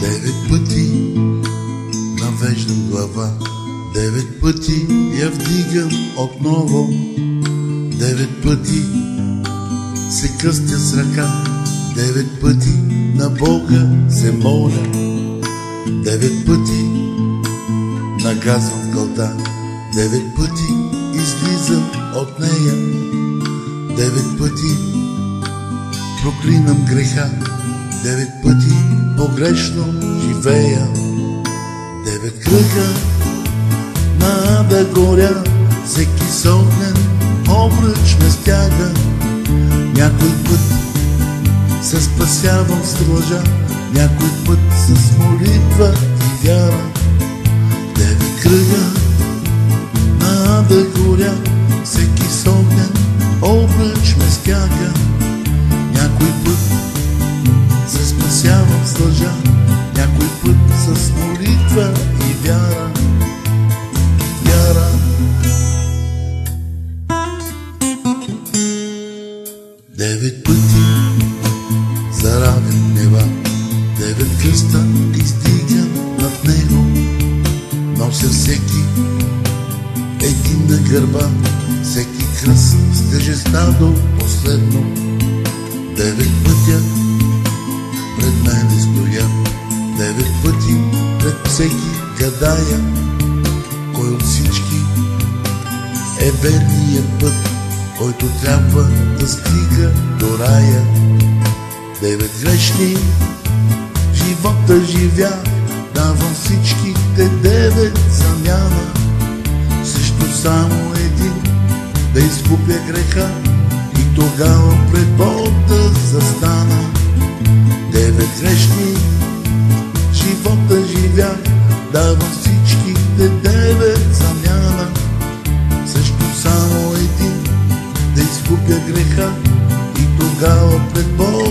Девет пъти навеждам глава, девет пъти я вдигам отново, девет пъти се кръстя с ръка, девет пъти на Бога се моля, девет пъти нагазвам кълта, девет пъти излизам от нея, девет пъти проклинам греха, девет пъти погрешно живея, девет кръга на да горя, всеки с огнен обръч ме стяга, някой път се спасявам с лъжа, някой път с молитва всеки с огнен обръч ме стяга, някой път се спасявам с лъжа, някой път с молитва и вяра. Вяра. Девет пъти заравям нева, девет кръста издигам над него, нося всеки един на гърба, всеки кръст с тежеста до последно. Девет пътя пред мене стоя, девет пъти пред всеки гадая, кой от всички е верният път, който трябва да стига до рая. Девет грешни живота живя, давам всичките девет замяна, също само да изкупя греха и тогава пред Бог да застана. Девет грешни живота живя, давам всичките девет замяна, също само един да изкупя греха и тогава пред Бог